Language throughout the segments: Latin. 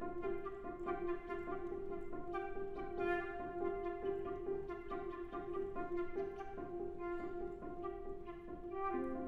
Thank you.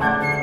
Bye.